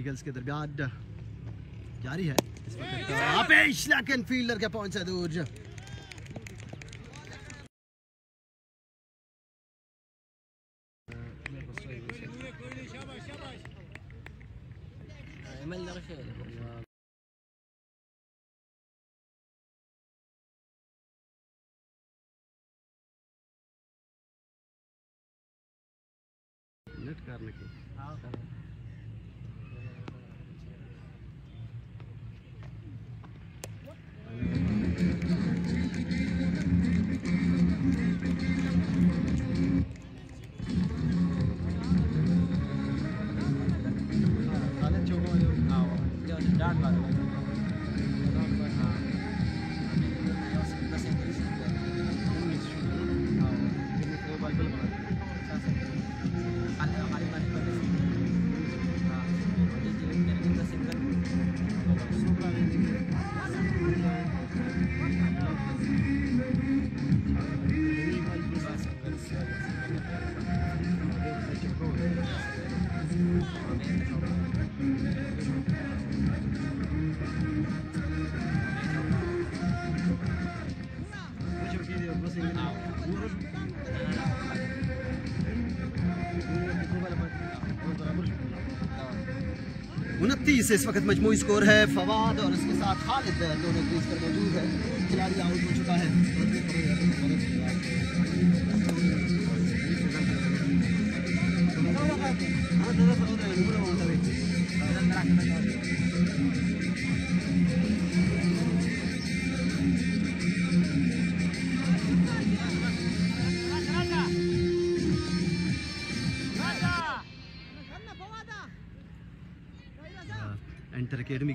Eagles के दरगाह जारी है। इस वक्त फील्डर के पहुँचा दूर। इस वक्त मजमू स्कोर है फवाद और उसके साथ खालिद दोनों क्रीज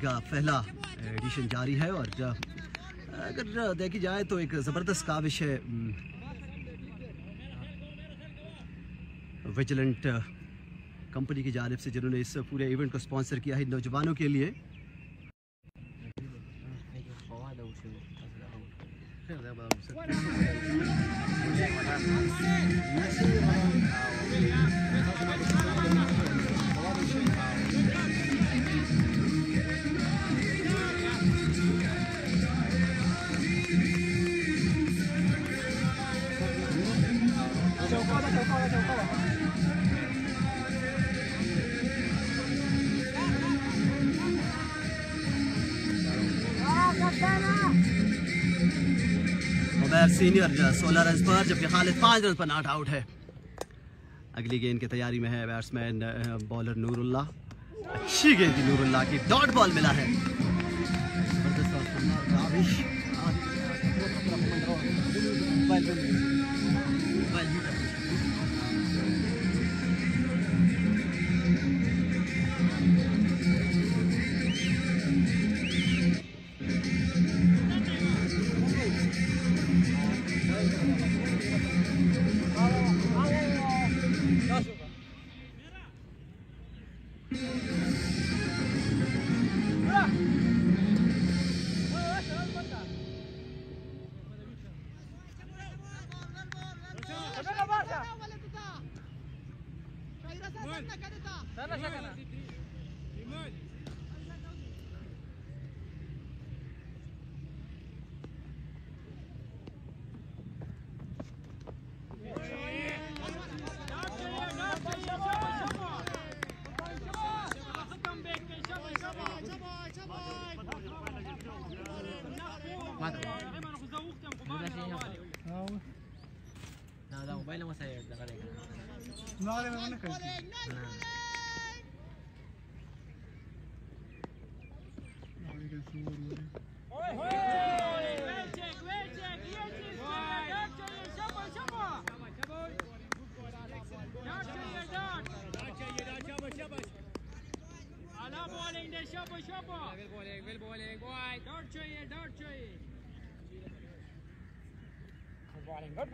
का पहला एडिशन जारी है और ज- अगर देखी जाए तो एक ज़बरदस्त काविश है विजिलेंट कंपनी की जानब से जिन्होंने इस पूरे इवेंट को स्पॉन्सर किया है नौजवानों के लिए। सीनियर सोलह रन पर, जबकि खालिद पाँच रन पर नॉट आउट है। अगली गेंद की तैयारी में है बैट्समैन बॉलर नूरुल्ला अच्छी गेंद थी की डॉट बॉल मिला है।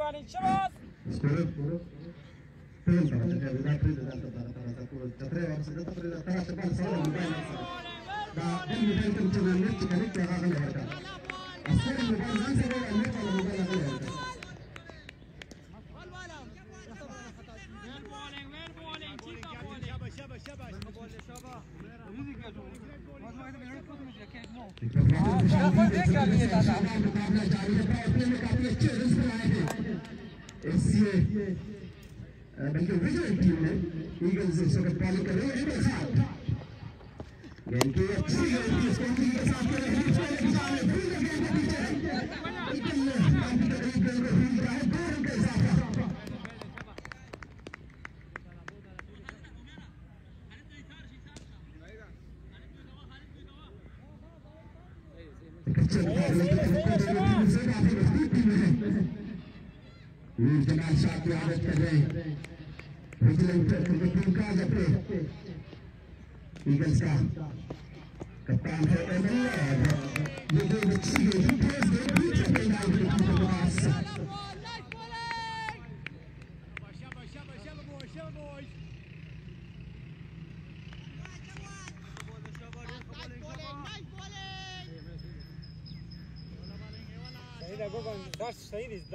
everybody. Churros! Da, din nivel tău ce mai mergi, care te-a इस वक्त बॉलिंग कर रहे हैं इनके साथ गेंद की अच्छी गेंद थी इसको के साथ खेल रहे हैं पहले की सामने फ़ील्ड गेंद के पीछे लेकिन काफ़ी तकलीफ़ गेंद को फ़ील्ड रहा है दो रन का इजाफा मीर जमाल शाह की आदत कर रहे हैं विजिलेंट क्रिकेट टीम का जबकि ईगल्स का कप्तान है एमएल और ये गेंद अच्छी गेंद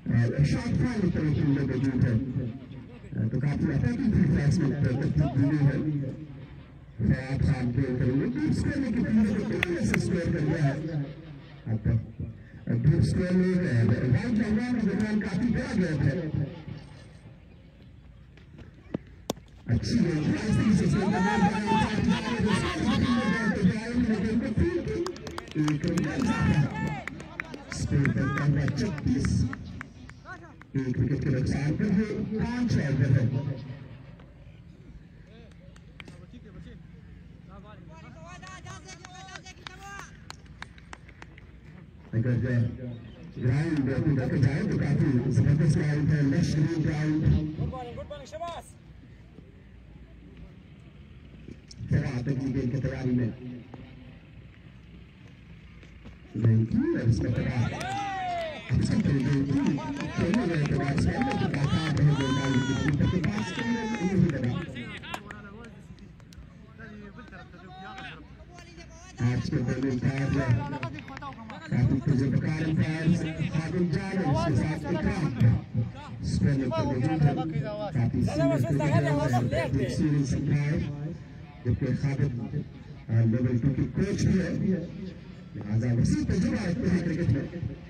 शॉर्ट फाइव की तरफ़ फील्डर मौजूद है तो काफ़ी अटैकिंग रिप्लेसमेंट तरतीब दी है फवाद खान के करेंगे डीप स्क्वायर में की टीम ने पहले से स्क्वायर कर दिया है अब डीप स्क्वायर में राइट लगा में दरमियान काफ़ी बड़ा गैप है अच्छी गेंद रास्ते से इसके दरमियान एक स्कोर पर पंद्रह छत्तीस एक विकेट के नुकसान पर ये पांच ऑर्डर है अगर ग्राउंड देखा जाए तो काफी जबरदस्त ग्राउंड है लेफ्ट ग्रीन ग्राउंड आतंकी गेम की तैयारी में थैंक यू आज के बॉलिंग पैर काफ़ी तजुर्बेकार अंपायर्स खादिम जान उसके साथ इकराम स्पिनर पर मौजूद है काफ़ी सीनियर क्रिकेटर जबकि खादिम लेवल टू की कोच भी है लिहाजा वसी तजुर्बा रखते हैं क्रिकेट में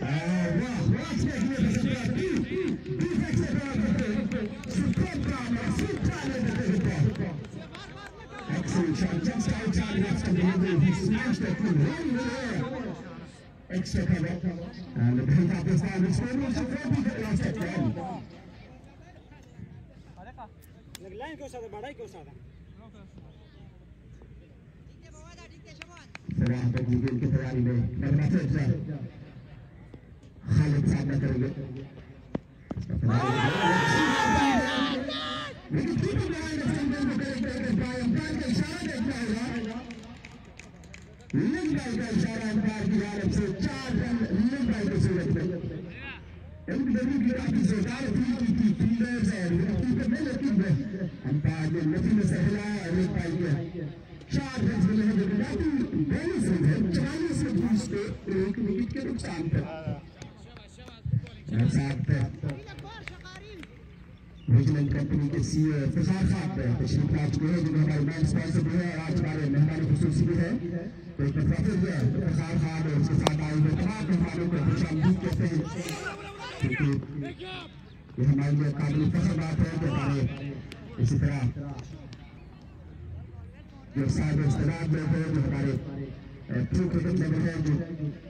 खान लंबे रन के साथ काफ़ी स्मूथ रन है फवाद का लेफ़्ट आर्म मीडियम पेस वाह वॉच देखने को मिल रहा डिफेंस से बड़ा सुपर काम सुपर ले देते Excellent shot, just outside left of the middle. He tackling, really, really extra cover. And the ball happens now. The score was 40 for last at 10. Line क्यों सादा बड़ा क्यों सादा सलाह पर की गेंद की तैयारी में नगमा से खालिद करेंगे लेकिन कीपर लाइन of Sunday को का इशारा का अंपायर की जानब से चार रन लिंबाई की सूरत में एलबीडब्ल्यू की काफ़ी जोरदार अपील की थी फील्डर्स और कीपर ने लेकिन अंपायर ने नफी में सहला और लिंबाई के चार रन मिले हैं जो कि बोनस रन है चालीस रन बीस एक विकेट के नुकसान पर और साथ कंपनी के सीईओ फसार साहब तशरीफ़ ला चुके हैं हमारे मैच स्पॉन्सर भी है आज हमारे मेहमान खसूसी भी है तो एक फिर जो है फसार खान और उसके साथ आए हुए तमाम मेहमानों को खुश आमदीद कहते हैं क्योंकि ये हमारे लिए काबिल फख्र बात है कि हमारे इसी तरह जो साहब इस्तेमाल लोग हैं जो हमारे प्रो क्रिकेट लेवल है जो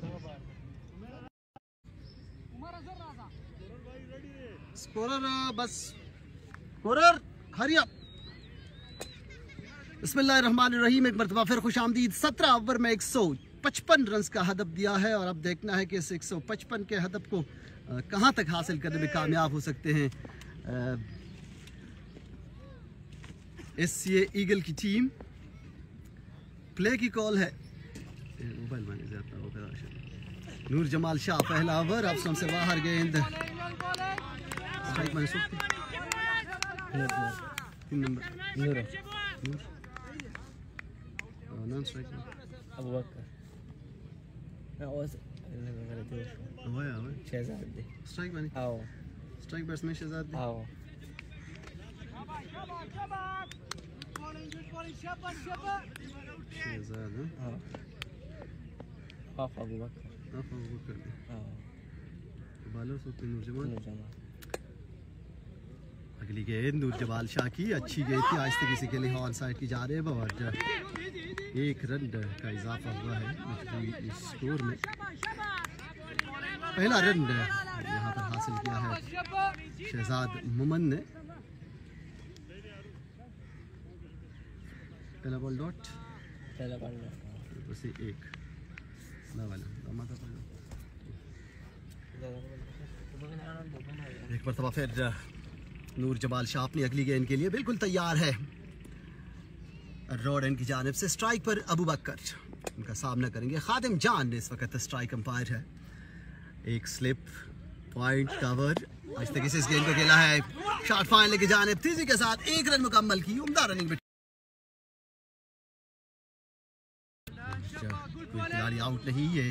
स्कोरर बस स्कोरर हरी अप रहीम एक मरतबा फिर खुश आमदीद। सत्रह ओवर में एक सौ पचपन रन का हदफ दिया है और अब देखना है कि इस एक सौ पचपन के हदफ को कहाँ तक हासिल करने में कामयाब हो सकते हैं। एस सी ईगल की टीम, प्ले की कॉल है। मोबाइल माने जाता नूर जमाल शाह, पहला ओवर, अब से बाहर गेंद स्ट्राइक मंसूब तीन number Noor Noor non strike Abu Bakar ओस हवाया हवाया शहजादी स्ट्राइक माने आओ स्ट्राइक बैट्समैन शहजाद आओ शहजाद हाँ आओ खौफ अबू बकर आप वो कर दे आओ बालर सोते नूर जमाल नूर जमा अगली गेंद नूर जमाल शाह की अच्छी गेंद थी। आहिस्ते किसी के लिए ऑन साइड की जानेब और एक रन का इजाफा हुआ है इस स्कोर में। पहला रन यहाँ पर हासिल किया है शहजाद मुमन ने। पहला बॉल डॉट। पहला बॉल से एक। ना वाला एक मरतबा फिर नूर जमाल शाह अपनी अगली गेंद के लिए बिल्कुल तैयार है। रोड एंड की जानब से स्ट्राइक पर अबू बकर उनका सामना करेंगे। खादिम जान इस वक्त स्ट्राइक अंपायर है। एक स्लिप पॉइंट कवर। आज तक इस गेंद को खेला है। शॉट फाइनल की जानब तेज़ी के साथ एक रन मुकम्मल की उमदा रनिंग खिलाड़ी आउट नहीं ये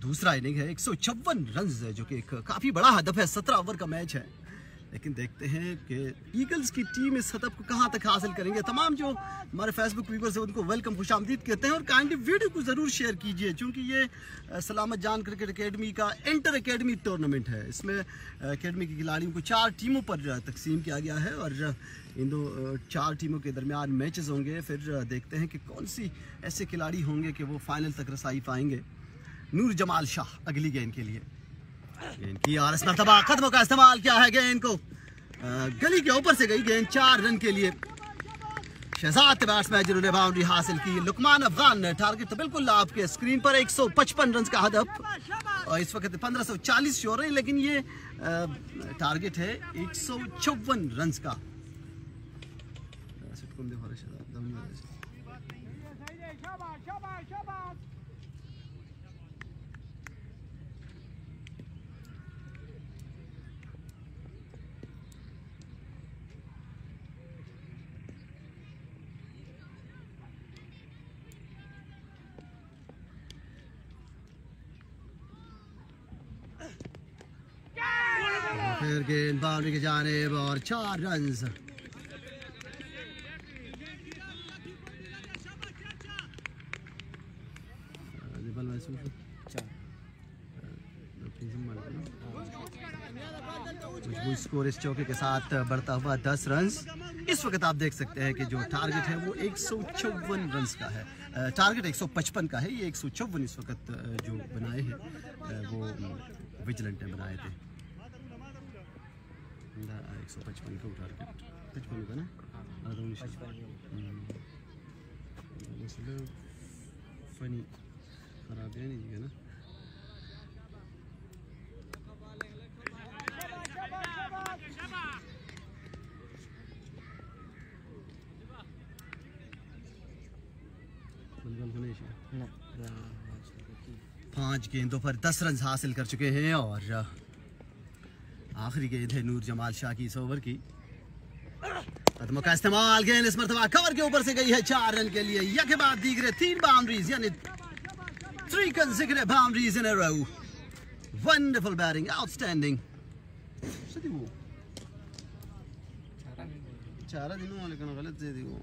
दूसरा इनिंग है, एक सौ छप्पन रन जो कि एक काफ़ी बड़ा हदफ है, सत्रह ओवर का मैच है। लेकिन देखते हैं कि ईगल्स की टीम इस हदफ को कहाँ तक हासिल करेंगे। तमाम जो हमारे फेसबुक व्यूवर्स हैं, उनको वेलकम खुश आमदीद कहते हैं और काइंडली वीडियो को ज़रूर शेयर कीजिए, क्योंकि ये सलामत जान क्रिकेट अकेडमी का इंटर अकेडमी टूर्नामेंट है। इसमें अकेडमी के खिलाड़ियों को चार टीमों पर तकसीम किया गया है और इन दो चार टीमों के दरमियान मैचेस होंगे। फिर देखते हैं कि कौन सी ऐसे खिलाड़ी होंगे कि वो फाइनल तक रसाई पाएँगे। नूर जमाल शाह, अगली गेंद के लिए। गेंद की और इस मरतबा, खत्म का इस्तेमाल किया है गेंद को। गली के ऊपर से गई गेंद, चार रन के लिए। शहजाद बैट्समैन जिन्होंने बाउंड्री हासिल की, लुकमान अफगान ने टारगेट तो बिल्कुल आपके स्क्रीन पर 155 रन का हदफ। और इस वक्त 1540 सौ चालीस शोर है लेकिन ये टारगेट है एक सौ चौवन रन का। शाबाश शाबाश शाबाश। फिर गेंद बाउंड्री की जानेब और चार रन्स चार। मज़बूत स्कोर इस चौके के साथ बढ़ता हुआ दस रन इस वक्त आप देख सकते हैं कि जो टारगेट है वो एक सौ चौवन रन का है। टारगेट एक सौ पचपन का है। ये एक सौ चौवन इस वक्त जो बनाए हैं वो विजिलेंट ने बनाए थे। एक सौ पचपन का टारगेट पचपन का ना? आधा उन्नीस मतलब फनी खराब है नहीं है ना? है पाँच गेंदों पर दस रन हासिल कर चुके हैं और आखिरी गेंद है नूर जमाल शाह की इस ओवर की। कदमों का इस्तेमाल गेंद इस मरतबा कवर के ऊपर से गई है चार रन के लिए। या के बाद दीगरे तीन बाउंड्रीज यानी three consecutive boundaries in a row wonderful batting outstanding चारा दिनों वाले गलत दे दी वो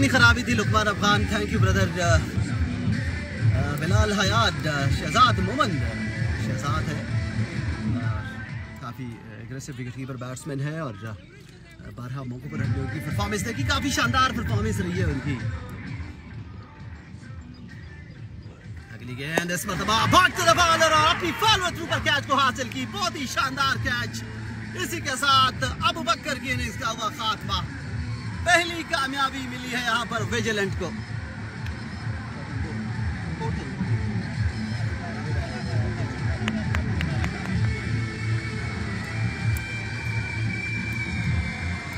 सी खराबी थी Luqman Afghan thank you brother Bilal Hayat Shahzad Momin Shahzad है। काफ़ी एग्रेसिव विकेट कीपर बैट्समैन है और बारह मौकों पर हमने उनकी परफॉर्मेंस देखी। काफ़ी शानदार परफॉर्मेंस रही है उनकी। अगली गेंद, इस मरतबा और अपनी फॉलो थ्रू पर कैच को हासिल की। बहुत ही शानदार कैच इसी के साथ अबू बकर की इनिंग्स का हुआ खात्मा। पहली कामयाबी मिली है यहाँ पर विजिलेंट को।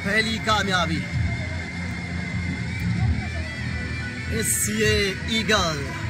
पहली कामयाबी। S C Eagle.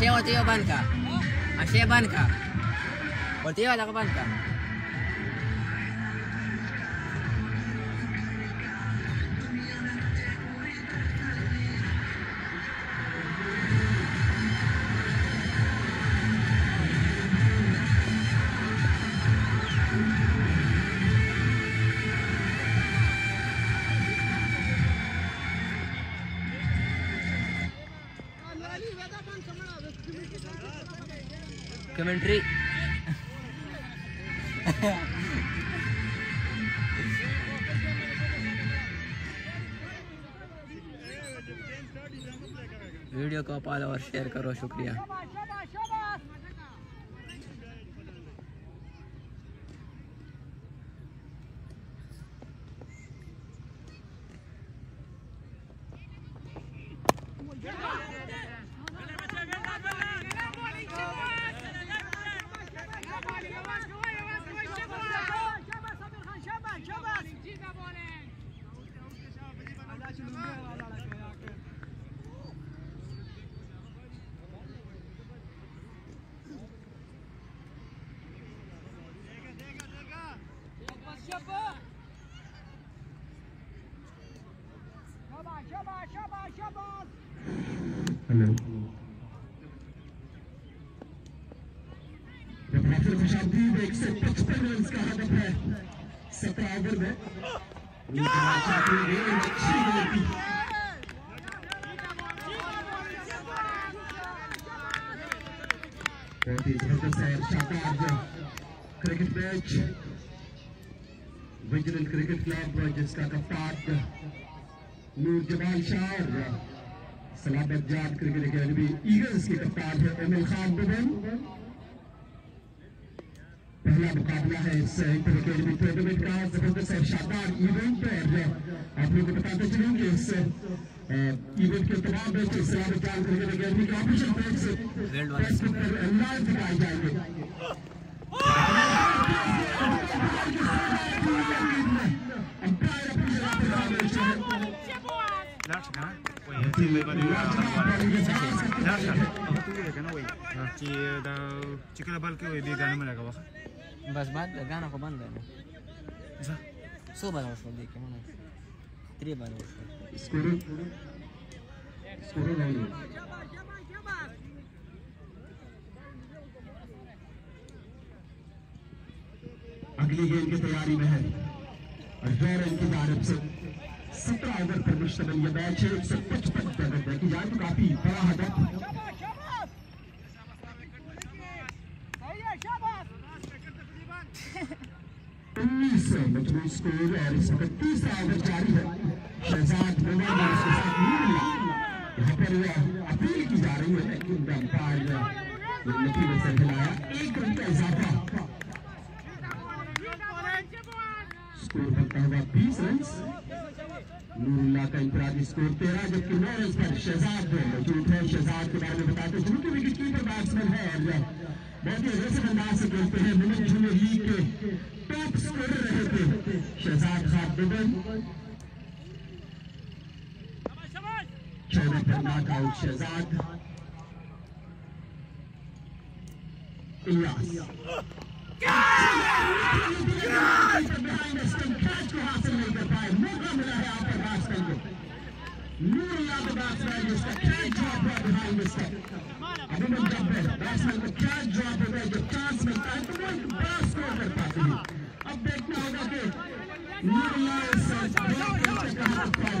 Así es, tío, banca. Así es, banca. Voltiva la banca. पालो और शेयर करो शुक्रिया। हेलो रेफरी खुशाबदीद एक सौ पचपन रन का हदफ है। सत्रह ओवर में उनके हाथ चाहते गेंद गेंद थी बहुत ही। ज़बरदस्त और शानदार cricket match Vigilant cricket club जिसका कप्तान नूर जमाल शाह और सलामत जान क्रिकेट अकेडमी ईगल्स के कप्तान है एमएल खान बिबन पहला मुकाबला है इस इंटर अकेडमी टूर्नामेंट का. ज़बरदस्त और शानदार इवेंट और आप लोगों को बताते चलूँ कि इस इवेंट के तमाम match Salamat Jan cricket academy के ऑफिशियल पेज से फेसबुक पर लाइव दिखाए जाएँगे. बस बात गाना को बंद है सो बार और देख मना थ्री बार और अगली गेंद की तैयारी में है अजहर इनकी जानब से सत्रह ओवर पर मुश्तमिल ये मैच है एक सौ पचपन अगर देखी जाए तो काफ़ी बड़ा हदफ उन्नीस मज़बूत स्कोर और इस वक्त तीसरा ओवर जारी है। शहजाद यहाँ पर अपील की जा रही है लेकिन एक रन का इजाफा। स्कोर बनता हुआ बीस रन नूरुल्लाह का इंफरादी स्कोर तेरह, जबकि नौ रन पर शहजाद मौजूद है, शहजाद के बारे में बताते चलूँ कि विकेट कीपर बैट्समैन है और बहुत ही अग्रेसिव अंदाज से खेलते हैं। मिनट जूनियर लीग के टॉप स्कोरर रहे थे शहजाद खान बिबन चौदह पर not out Shahzad. Ilyas Nuri Yaba batsman is the can't drop right behind the step. I don't know that better. Batsman the can't drop away the batsman. I don't want to pass over properly. I bet now that it. Nuri Yaba says, don't let the half by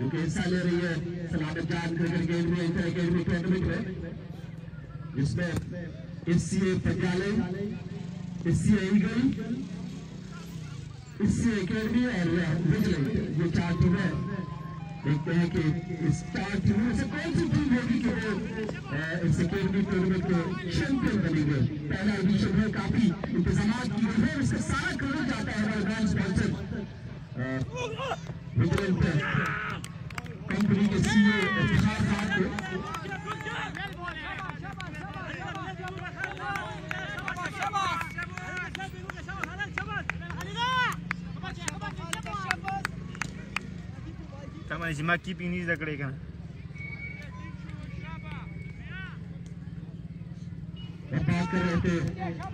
Khalila. Ta player ka in shala bal catch pari shaba. चार टीमें जो कि हिस्सा ले रही है Salamat Jan cricket game में inter academy tournament में जिसमें S C A पटियाले S C A Eagle S C academy और विजिलेंट ये चार टीमें देखते हैं कि इस चार टीमों से कौन सी टीम होगी कि वो इस अकेडमी टूर्नामेंट के चैंपियन बनेंगे पहला एडिशन है, काफ़ी इंतज़ाम किए हैं, इसका सारा क्रेडिट जाता है हमारे brand sponsor Vigilant Birincisi Trakak. તમારી સીમા કીપિંગની જ રખડે કાં Apakah itu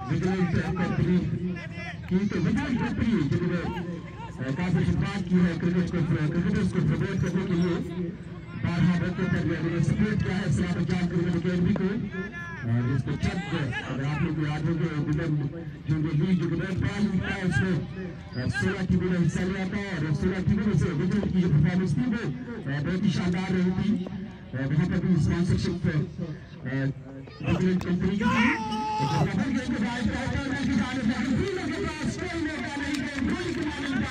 Negeri Sekolah Negeri Kita Negeri Sekolah Negeri तो काफ़ी शुरुआत की है, क्रिकेट को क्रिकेटर्स को प्रमोट करने के लिए बारह बच्चों तक उन्होंने सपोर्ट किया है? इस्लाम जान क्रिकेट अकेडमी को और इसको चंद अगर आप लोग याद हो गए विलन जो लीग जो विलन बॉल था उसमें सोलह टीमों ने हिस्सा लिया था। और सोलह टीमों में से विजिलेंस की जो परफॉर्मेंस थी वो बहुत ही शानदार रही थी। वहाँ पर भी स्पॉन्सरशिप विजिलेंस कंपनी की। थी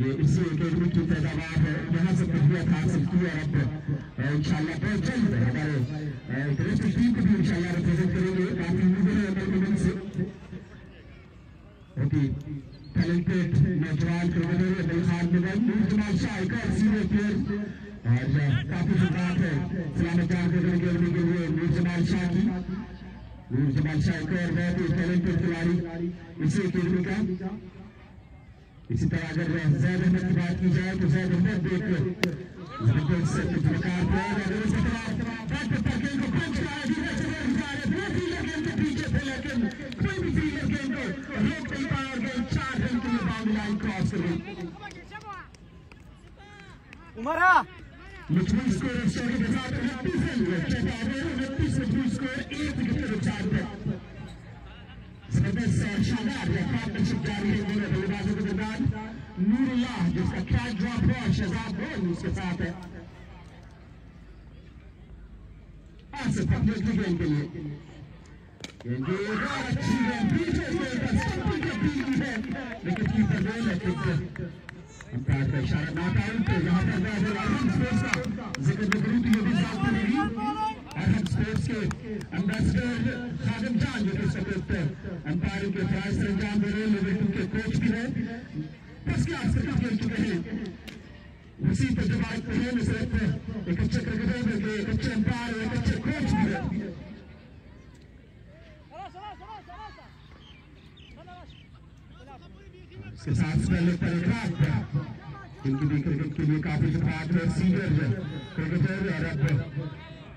ये इसी अकेडमी की पैदावार है यहाँ से तबियत हासिल की और अब इंशाल्लाह बहुत जल्द हमारे इंटरनेशनल टीम को भी इंशाल्लाह रिप्रेजेंट करेंगे काफ़ी उम्मीद है अमल मिलन से बहुत ही टैलेंटेड नौजवान क्रिकेटर अमल खान मिलन नूर जमाल शाह और सीनियर प्लेयर और काफ़ी शुरुआत है सलामत जान क्रिकेट अकेडमी के लिए नूर जमाल शाह की नूर जमाल शाह एक और बहुत ही टैलेंटेड खिलाड़ी इसी अकेडमी का इसी तरह अगर जैद अहमद की बात की जाए तो जैद अहमद भी एक ज़बरदस्त फनकार प्लेयर अगर उसके खिलाफ बैट पर गेंद को पंच कराया धीरे से गेंद जा रहे दो फील्डर गेंद के पीछे थे लेकिन कोई भी फील्डर गेंद को रोक नहीं पाया और गेंद चार रन के लिए बाउंड्री लाइन क्रॉस कर गई उमरा! मज़बूत स्कोर स्टोरी के साथ उनतीस रन उनतीस स्कोर एक विकेट के नुकसान पर और शानदार पार्टनरशिप जारी है दोनों बल्लेबाजों के दरमियान नूरुल्लाह जिसका कैच ड्रॉप हुआ शहजाद बोल उसके साथ है आसिफ अपने गेंद के लिए अच्छी है पीछे से स्टंपिंग अपील की है विकेट कीपर ने लेकिन अंपायर का इशारा नॉट आउट यहाँ पर ज़िक्र तो ये भी साथ में के एम्बेसडर खादिम जान जो कि इस वक्त अंपायर के फराज से अंजाम दे रहे हैं लिवरपूल के कोच भी हैं फ़र्स्ट क्लास क्रिकेट खेल चुके हैं उसी तजुर्बा को है सिर्फ़ एक अच्छे क्रिकेटर में एक अच्छे अंपायर एक अच्छे कोच भी है इसके साथ स्पेलिंग पर एक रात जिनकी भी क्रिकेट के लिए काफ़ी शुरुआत है सीनियर क्रिकेटर और अब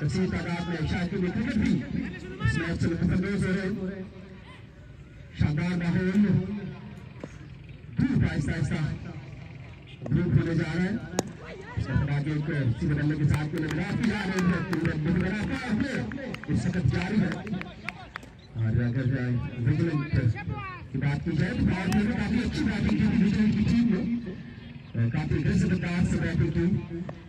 कसी तादाद में शायद क्रिकेट भी इस मैच से हो रहे शानदार माहौल धूप आहिस्ता आहिस्ता धूप होने जा रहा है आगे एक सीधे बल्ले के साथ में लगा जा रहे हैं इस जारी है और अगर विजिलेंट की बात की जाए तो प्ले में काफ़ी अच्छी बैटिंग की की टीम ने काफ़ी से बैटिंग की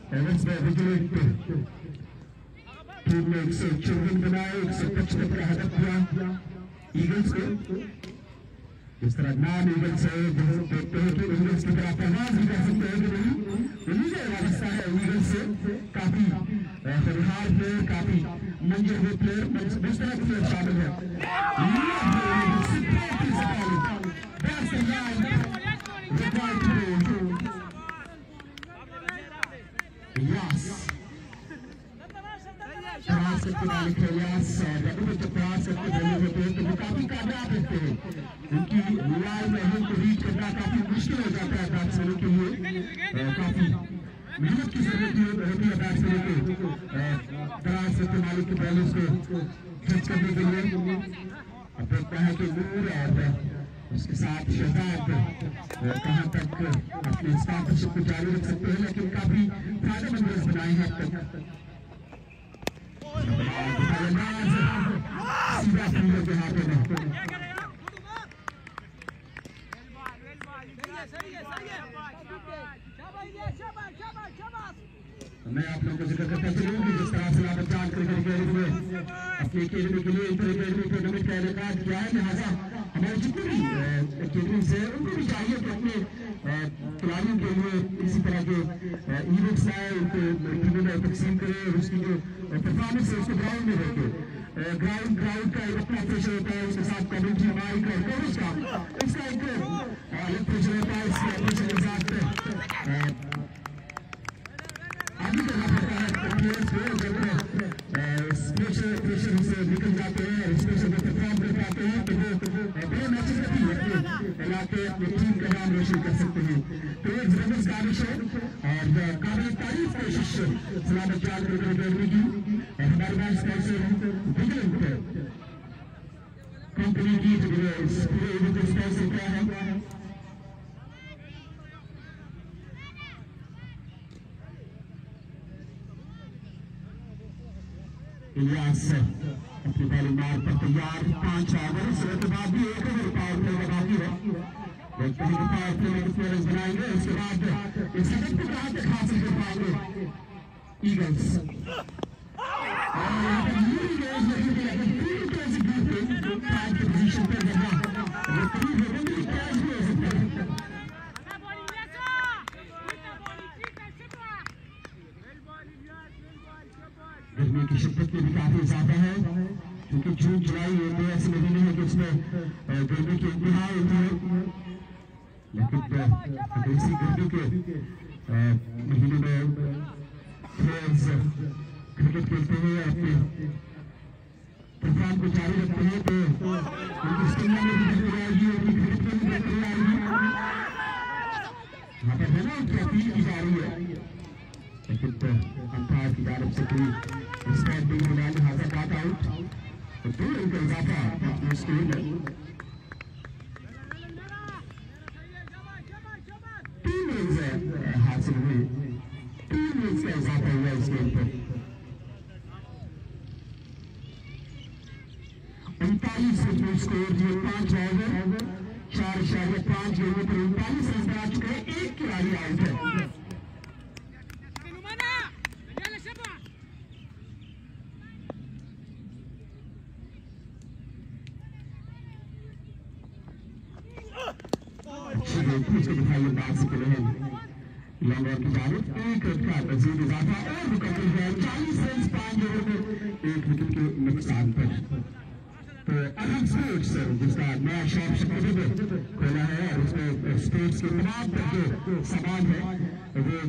में विजिलेंट टीम ने एक सौ चौवन बनाए एक सौ पचपन का हदफ दिया ईगल्स को इस तरह नॉन ईगल से देखते हैं कि ईगल्स की तरह परवाज भी कर सकते हैं कि नहीं लीडर वाबस्ता है ईगल से काफ़ी फरिहार प्लेयर काफ़ी मंजर हुए प्लेयर मुस्तरद प्लेयर शामिल है प्रयास करके मालिक है यास जब भी बच्चे प्रयास करके बने होते हैं तो वो काफ़ी कामयाब रहते हैं उनकी लाइन में को रीच करना काफ़ी मुश्किल हो जाता है बैट्समैनों के लिए काफ़ी मेहनत की ज़रूरत होती है बैट्समैनों को प्रयास करके मालिक के बॉलर्स को जज करने के लिए अब देखता है कि नूर और उसके साथ शहजाद कहाँ तक अपने स्टार्टरशिप को जारी रख सकते हैं लेकिन काफ़ी फ़ायदेमंद बनाए हैं अब तक सीधा फील्डर के हाथों में आप लोगों को ज़िक्र करता कि जिस तरह से जान क्रिकेट में अपनी अकेडमी के लिए इंटर टूर्नामेंट का इनका किया है लिहाजा, हमारे जितने भी अकेडमी है उनको भी चाहिए कि अपने खिलाड़ियों के लिए इसी तरह के इवेंट्स लाए उनको टीमों में तकसीम करें और उसकी जो परफॉर्मेंस है, उसको ग्राउंड में रखें। ग्राउंड ग्राउंड का एक अपना प्रेशर होता है, उसके साथ कमेंट्री माइक और कोच का। उसका एक अलग प्रेशर होता है, इसके प्रेशर के साथ आगे करना पड़ता है प्लेयर्स को जब प्रेशर प्रेशर से निकल जाते हैं प्रेशर में परफॉर्म कर पाते हैं तो मैचेस अपने टीम का नाम रोशन कर सकते हैं। तो ये ज़बरदस्त है, और काबिल तारीफ़ कोशिश सलामत की और हमारे कंपनी की जो पूरे इवेंट है? इलियास अपनी बॉलिंग मार पर तैयार पाँच ओवर के बाद भी एक ओवर पावर प्ले बाकी है देखते हैं पावर प्ले में रन बनाएँगे उसके बाद इस सड़क पर कहाँ हासिल कर पाएँगे ईगल्स यहाँ पर न्यू ईगल्स लेकिन कि अगर तीन टॉस जीतते फाइव की पोजीशन पर जगह वो करीब हो गए कैच भी हो सकता है गर्मी की शिद्दत भी काफ़ी इजाफा है, क्योंकि जून, जुलाई ये दो ऐसे महीने हैं कि उसमें गर्मी की इंतहा होती है। लेकिन अगर इसी गर्मी के महीने में प्लेयर्स क्रिकेट खेलते हैं अपने परफॉर्म को जारी रखते हैं तो उनकी स्टेमिना में भी बेहतरी आएगी उनकी क्रिकेट में भी बेहतरी आएगी यहाँ पर है ना, उनकी अपील की जा रही है। लेकिन अंपायर की जानब से कोई उनतालीस रन स्कोर दिए पाँच ओवर चार इशारे पाँच गेंदों पर उनतालीस रन बना चुके हैं एक खिलाड़ी आउट है अच्छी गेंद थी उसको दिखाई बात से पहले है की एक रन का मजीद इजाफा और मुकम्मल है चालीस रन पाँच ओवर में एक विकेट के नुकसान पर तो अहम स्पोर्ट्स जिसका नया शॉप शिकागो खोला है और उसमें स्पोर्ट्स के तमाम तरह सामान है। वो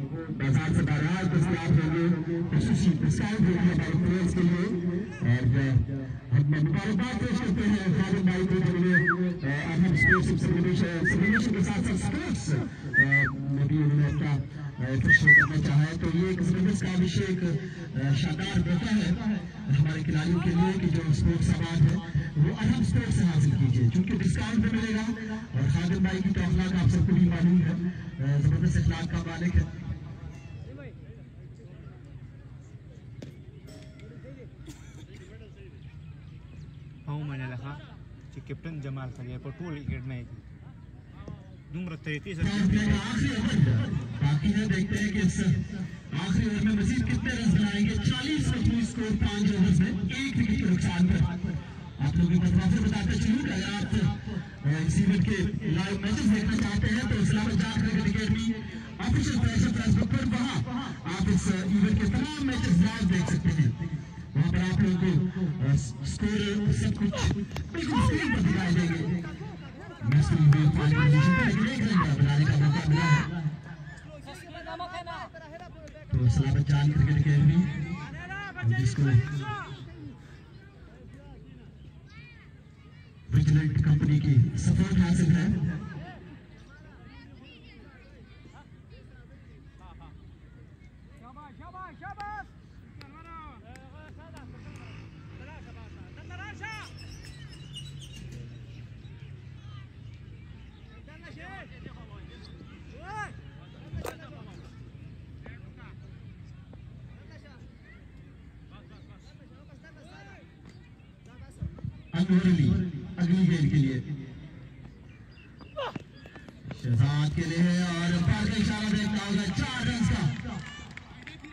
बाज़ार से बाज़ार दस्तियाब होंगे खसूसी डिस्काउंट होगी हमारे प्लेयर्स के लिए। और हम मुबारकबाद पेश करते हैं खालिद भाई को जिन्होंने अहम स्पोर्ट्स सेलिब्रेशन के साथ साथ स्पोर्ट्स में भी उन्होंने अपना शो करना चाहा है तो ये एक ज़बरदस्त काविश एक शानदार मौका है। हमारे खिलाड़ियों के लिए कि जो स्पोर्ट्स सामान है, वो अहम स्पोर्ट्स से हासिल कीजिए क्योंकि डिस्काउंट भी मिलेगा। और खादिम भाई की तो अखलाक आप सबको भी मालूम है ज़बरदस्त अखलाक का मालिक है। पाहू म्हणायला हा जे कॅप्टन जमाल खाली पटोल इकडे नाही दुमर तैतीस बाकी है, देखते हैं कि आखिरी ओवर में मजीद कितने रन बनाएँगे। चालीस रन स्कोर पाँच ओवर में, एक विकेट के नुकसान पर। आपने लोगों को फिर बताता चलूँ अगर आप इस के लाइव मैचेस देखना चाहते हैं तो इस्लामाबाद क्रिकेट अकेडमी ऑफिशियल है फेसबुक पर, वहाँ आप इस इवेंट के तमाम मैचेस लाइव देख सकते हैं। वहाँ पर आप लोगों को स्कोर सब कुछ बिल्कुल स्क्रीन पर दिखाई देंगे। मैच में भी फाइनल पोजीशन पर का मौका मिला तो इस्लामाबाद चाँद क्रिकेट अकेडमी जिसको विजिलेंट कंपनी की सपोर्ट हासिल है अनवर अली अगली गेंद के लिए। शहजाद के लिए और का इशारा देखता होगा चार रन का।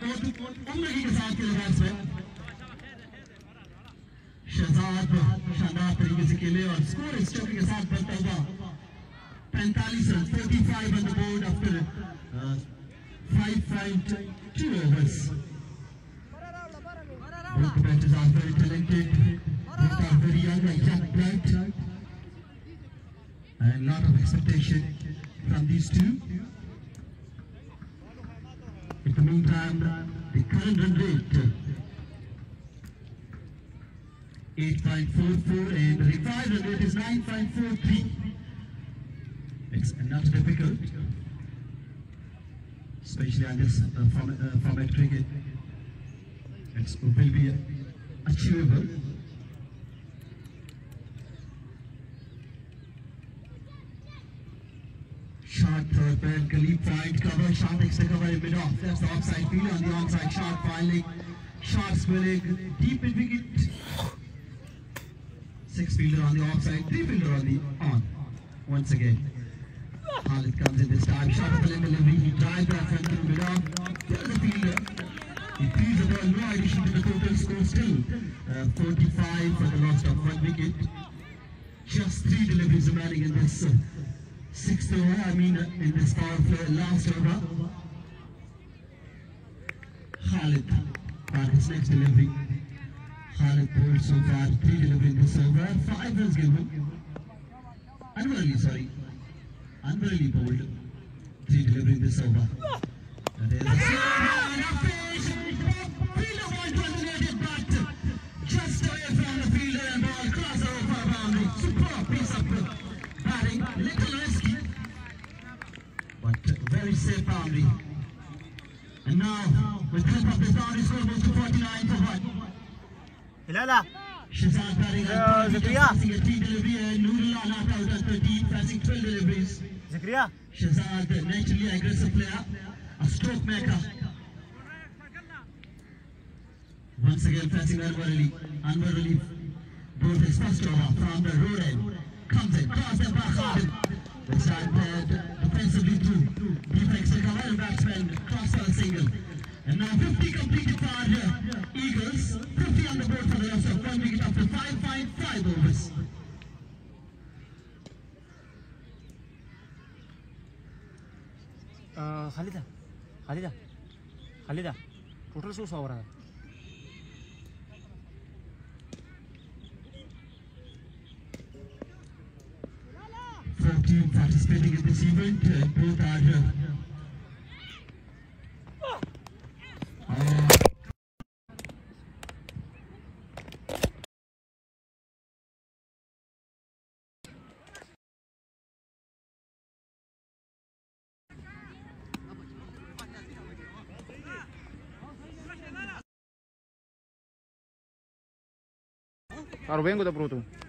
और उम्र के साथ खेले बैट्समैन शहजाद शानदार तरीके से खेले और स्कोर स्ट्रोक के साथ बनता हुआ पैंतालीस run forty five on the board after five point expectation from these two. In the meantime, the current run rate uh, 8.44 and the revised run rate is 9.43. It's not difficult, especially on this uh, format, uh, format cricket. It will be achievable. Shot third man, Khalid point cover, shot takes the cover in mid off. That's the offside field on the onside shot, finally. Shot squirreling, deep in wicket. Six fielder on the offside, three fielder on the on. Once again. Khalid comes in this time, shot the limb delivery, he drives that from through mid off. There's the fielder. He feels the ball, no addition to the total score still. Uh, 45 for the loss of one wicket. Just three deliveries remaining in this uh, sixth over, I mean in this power play last over. Khalid on his next delivery. Khalid bowled so far three deliveries in this over, five runs given. Anwar sorry. Ali bowled three deliveries in this over. And there's a safe boundary. And now, with this up this boundary score goes to 49 to 1. Hilala. Shazad batting uh, Zakaria. Passing a a T delivery and Nurul Anat out at 13, passing 12 deliveries. Zakaria. Shazad, naturally aggressive player, a stroke maker. Once again passing Anwar Ali. Anwar Ali brought his first over from the road end. Comes in, crosses the back. ሳንተድ ዲፌንሲቭሊ ቱ ዲፌክስ ከሆነ ባትስመን ቶፕሰን single. And now 50 completed for the Eagles, 50 on the board for the loss of one wicket after 5 5 5 overs. Uh, Khalida, Khalida, Khalida, total shoes over there. team participating in this event, uh, both are uh, Cara, da bruto.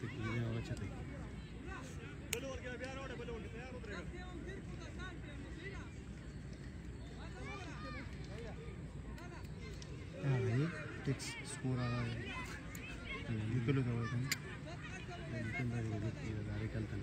çıktık, yine yola çıktık. Yani tek skor alalım. Yutulu da var. Yutulu da var. Harikalı tanı.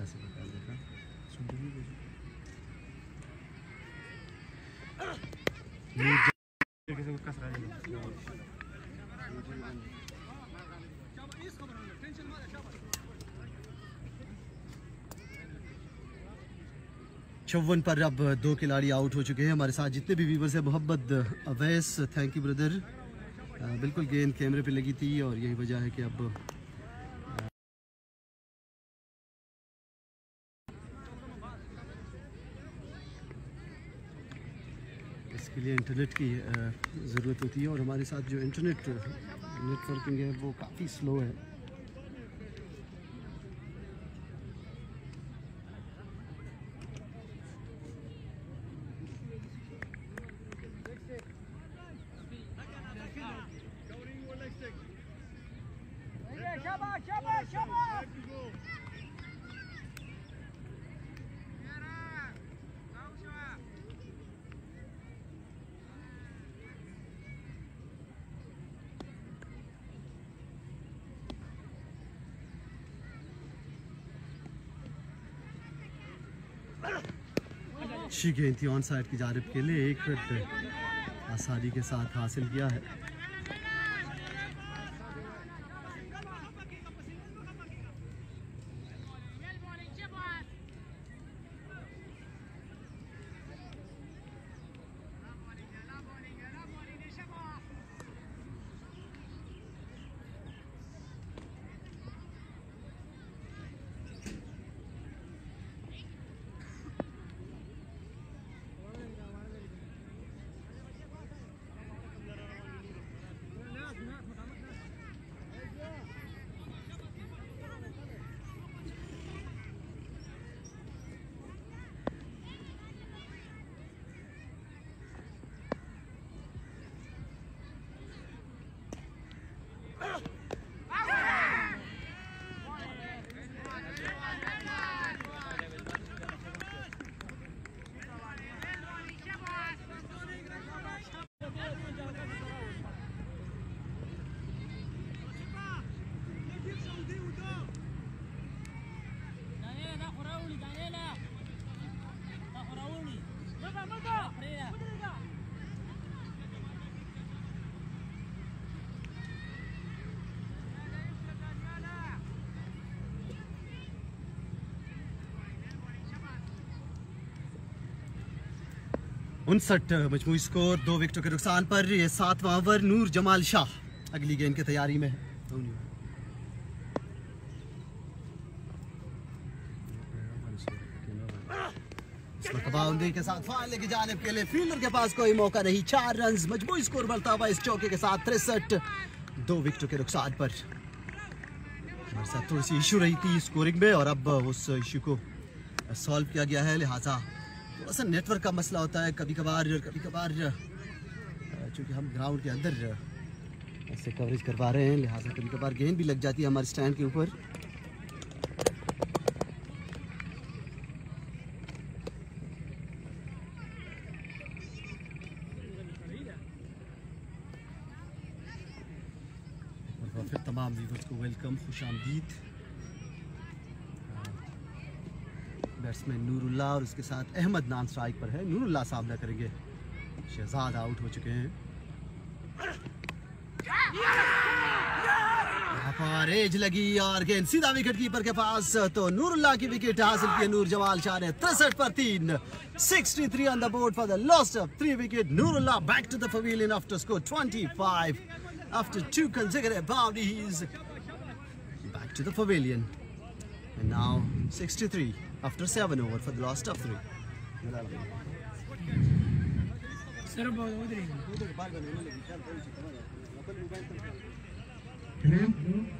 कैसे रहा है। चौवन पर अब दो खिलाड़ी out हो चुके हैं। हमारे साथ जितने भी व्यूवर्स हैं, Mohammad Awais thank you brother बिल्कुल गेंद कैमरे पे लगी थी और यही वजह है कि अब इसके लिए इंटरनेट की ज़रूरत होती है और हमारे साथ जो इंटरनेट नेटवर्किंग है वो काफ़ी स्लो है। अच्छी गेंद थी ऑन साइड की जानब के लिए एक रन आसानी के साथ हासिल किया है। उनसठ मजमू स्कोर, दो विकेटों के नुकसान पर सातवां ओवर, नूर जमाल शाह। अगली गेंद की तैयारी में है के साथ फाइनल के लिए फील्डर के पास कोई मौका नहीं। चार रन मजमू स्कोर बढ़ता हुआ इस चौके के साथ तिरसठ, दो विकेटों के नुकसान पर। हमारे साथ थोड़ी सी इशू रही थी स्कोरिंग में और अब उस इशू को सॉल्व किया गया है, लिहाजा थोड़ा सा नेटवर्क का मसला होता है कभी कभार कभी कभार चूँकि हम ग्राउंड के अंदर ऐसे कवरेज करवा रहे हैं, लिहाजा कभी कभार गेंद भी लग जाती है हमारे स्टैंड के ऊपर। तमाम व्यूवर्स को वेलकम खुश आमदीद बैट्समैन नूरुल्ला और उसके साथ अहमद नान स्ट्राइक पर है। नूरुल्ला सामना करेंगे। शहजाद आउट हो चुके हैं। रेज लगी और गेंद। सीधा विकेट कीपर के पास तो नूरुल्लाह की विकेट हासिल की नूर जमाल शाह ने तिरसठ पर तीन। Sixty three on the board for the lost of three wicket Noorullah back to the pavilion after score twenty five after two consider about back to the pavilion and now sixty three after 7 over for the last of 3. Hello?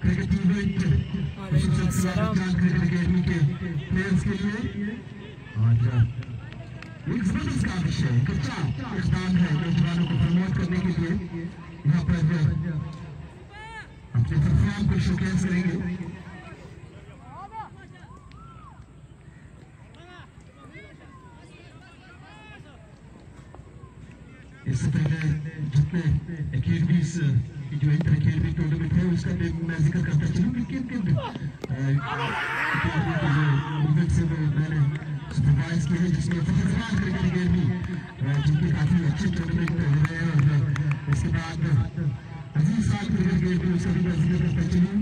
की का के event cricket academy के players के लिए और है एक अच्छा इकदाम है नौजवानों को प्रमोट करने के लिए यहाँ पर अपने परफॉर्म को शोकेस करेंगे इससे पहले जितने अकेडमीज जो इंटर अकेडमी टूर्नामेंट उसका मैं ज़िक्र करता चलूँ कि किन किन अकेडमी के जो है मैंने सुपरवाइज किए हैं जिसमें फखरखान क्रिकेट अकेडमी जिनके काफ़ी अच्छे टूर्नामेंट हो हैं और इसके बाद अज़ीज़ खान क्रिकेट अकेडमी उसका भी मैं ज़िक्र करता चलूँ।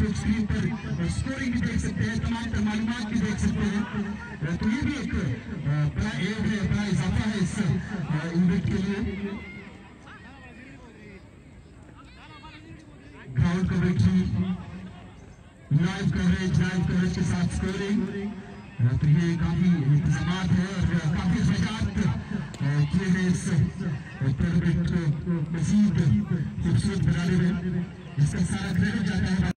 लोग स्क्रीन पर स्कोरिंग भी देख सकते हैं तमाम तर मालूमात भी देख सकते हैं तो ये भी एक बड़ा एड है बड़ा इजाफा है इस इवेंट के लिए ground coverage live coverage live coverage के साथ स्कोरिंग तो ये काफ़ी इंतज़ाम है और काफ़ी अखराजात किए हैं इस टूर्नामेंट को मजीद खूबसूरत बनाने में इसका सारा क्रेडिट जाता है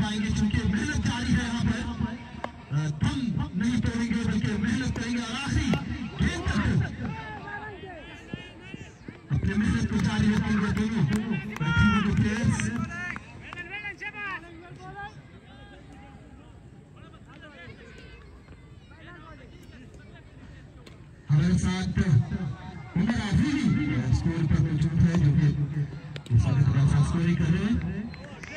पाएँगे क्योंकि मेहनत जारी है यहाँ पर। दम नहीं तोड़ेंगे, बल्कि मेहनत करेंगे। और आखिरी गेंद तक अपने मेहनत को जारी रखेंगे दोनों। साथ उमर आफरीदी स्कोर पर मौजूद है, जो कि कर रहे हैं।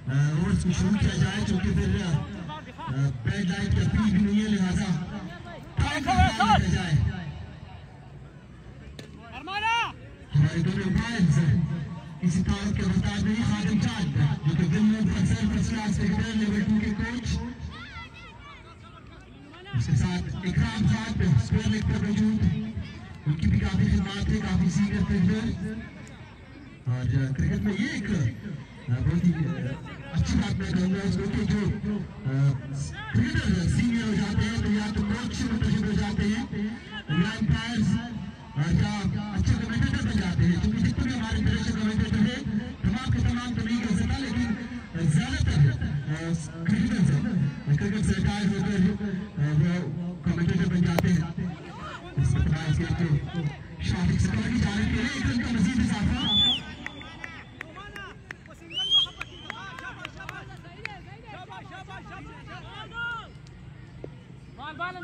को पहुँचा है तो नौ ओवर इकहत्तर रन तीन विकेट के नुकसान पर यहाँ पर ट्रैक बेस करने की बिल्कुल गुंजाइश नहीं है लिहाजा। जितना जल्दी हो सके अपने ओवर्स को शुरू किया जाए क्योंकि फिर बैड लाइट का फील भी नहीं है लिहाजा टाइम का जाए हमारे दोनों अंपायर्स खादिम चाँद जो कि William function first class cricketer level two के कोच उसके साथ इकराम खान लेग पर मौजूद। उनकी भी काफ़ी खिदमात है काफ़ी सीनियर क्रिकेटर और क्रिकेट में ये एक अच्छी बात मैं कहूँगा इसको कि जो ट्रेनर सीनियर हो जाते हैं तो या तो कोच मुंतशिर हो जाते हैं या अंपायर्स या अच्छे कमेंटेटर बन जाते हैं क्योंकि जितने भी हमारे तरह से कमेंटेटर है तमाम के तमाम तो नहीं कह सकता लेकिन ज़्यादातर क्रिकेटर्स हैं क्रिकेट से रिटायर होकर वो कमेंटेटर बन जाते हैं इसके शादी सिक्योरिटी जाने के लिए इनका मजीद इजाफा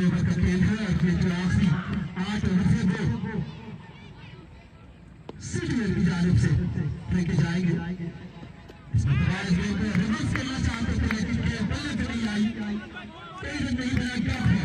का केंद्र अपने आठ ओवर से दो जाएँगे रिवर्स खेलना चाहते थे लेकिन नहीं आई कई नहीं बना क्या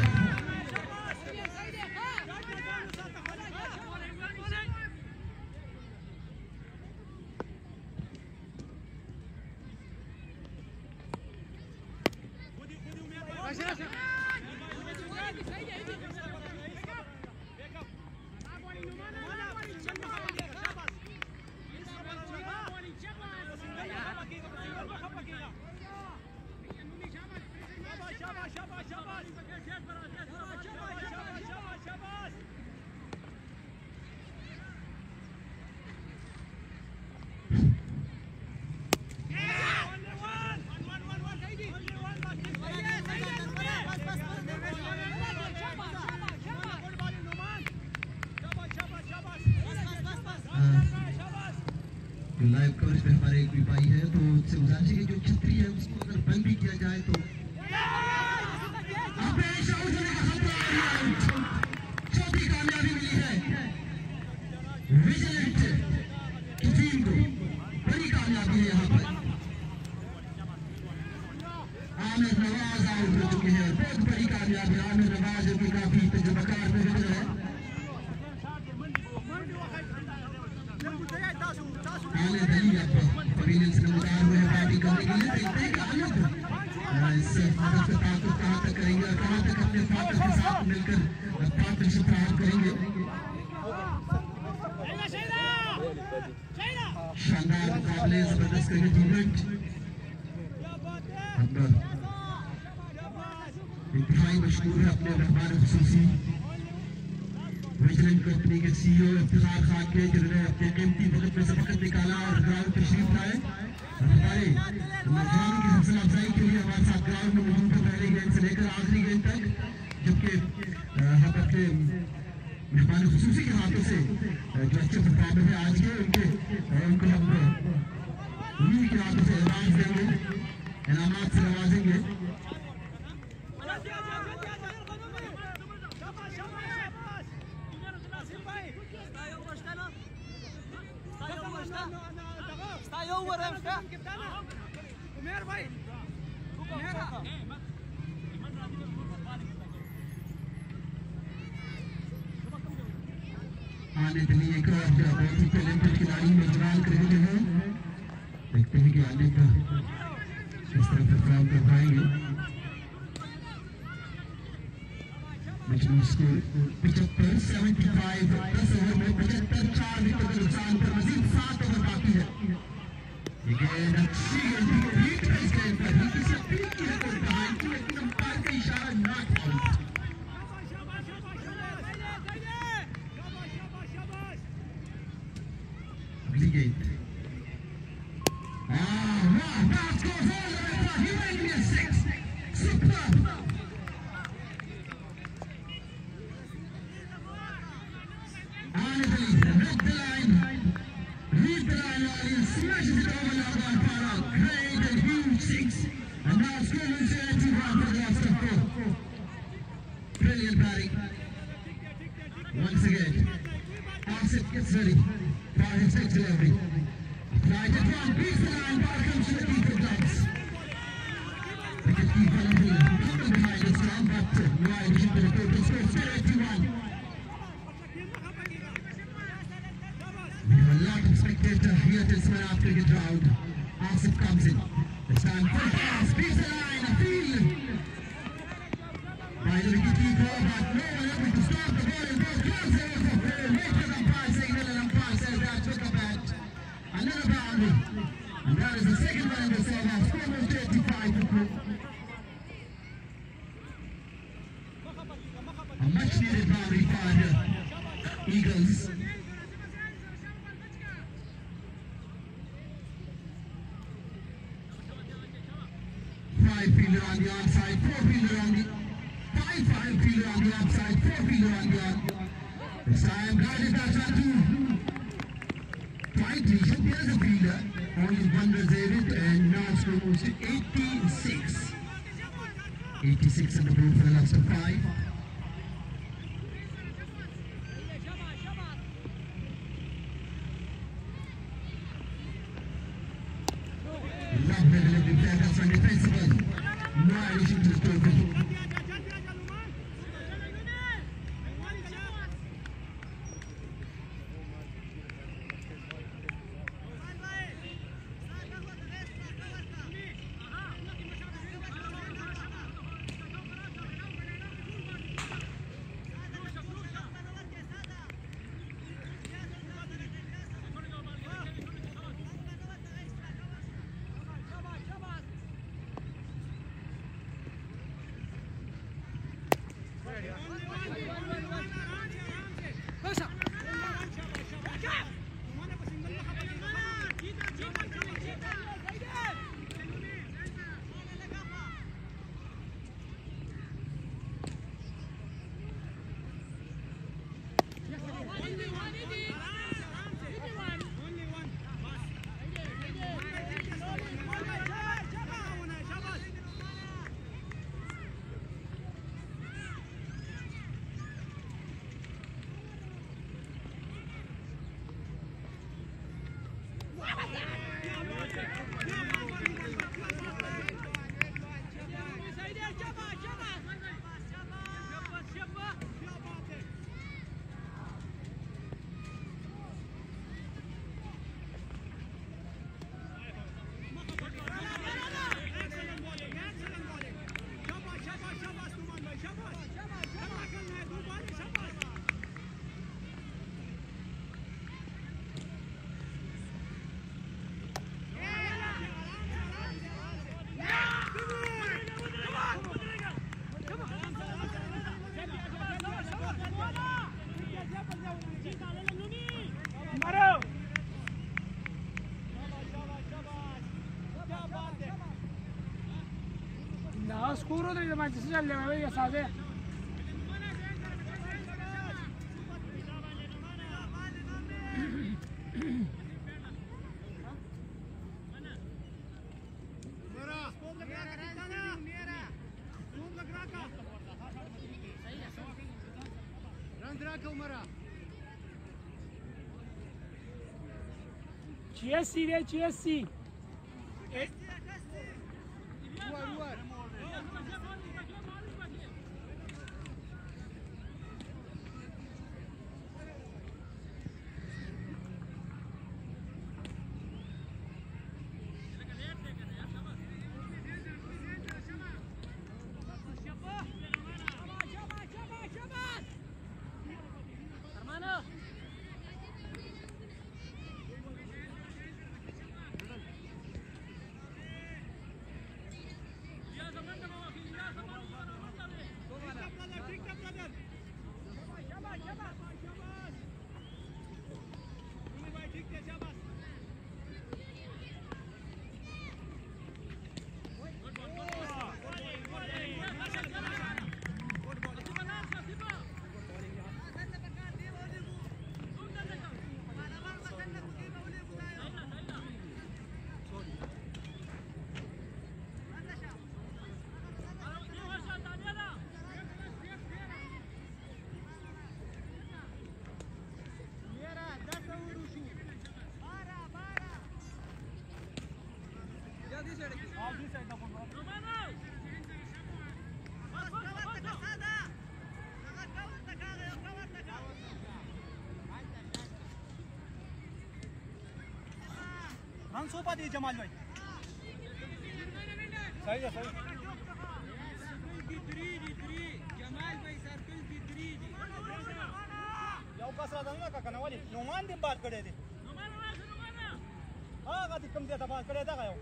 पाई है तो शिवराज जी के जो see you in Pilar Hot Cake Majnu से पिछहत्तर सेवेंटी फाइव दस ओवर में पचहत्तर चार विकेट के नुकसान पर मजीद सात ओवर बाकी है ये गेंद अच्छी गेंद ठीक है इस गेंद पर हल्की से पीट की रकम कहानी एकदम पार का इशारा ना था 86 on the board for the last five. ना स्कोर होते जब मैच से चल रहे हैं ये सादे પાંચસો ઉપાધિ જમાલભાઈ સહી સહી નોમાન થી બાદ કરે હા કાથી કમ દેતા બાદ કરે તા કયો.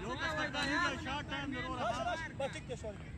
બસ બસ બસ ઠીક છે સોરી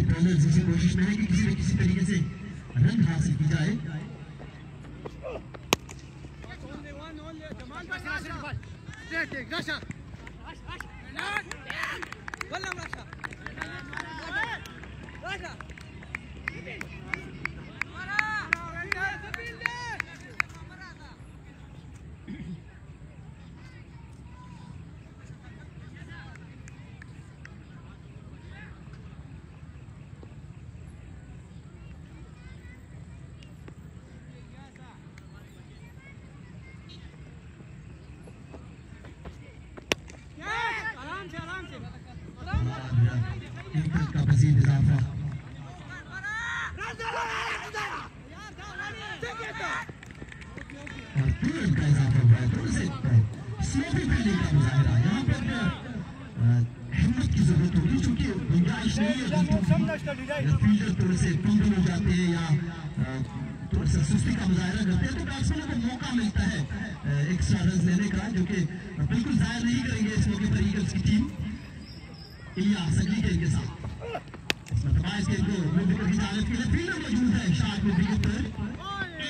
के पहले जिसकी कोशिश में है कि किसी न किसी तरीके से रन हासिल की जाए और एक रन का मजीद इजाफा और दो रन का इजाफा हुआ है थोड़े से स्लोपी फील्डिंग का मुजाहरा यहाँ पर अ, हिम्मत की ज़रूरत होगी चूँकि गुंजाइश नहीं है बिल्कुल भी। अगर फील्डर थोड़े से पीगल हो जाते हैं या अ, थोड़ा सा सुस्ती का मुजाहरा करते हैं तो बैट्समैनों को मौका मिलता है एक्स्ट्रा रन लेने का, जो कि बिल्कुल ज़ाहिर नहीं करेंगे इस मौके पर ईगल्स की टीम इलियास अगली गेंद के साथ। इसमें तबाइश गेंद को मिड विकेट की जानब के लिए फील्डर मौजूद है शार्ट मिड विकेट पर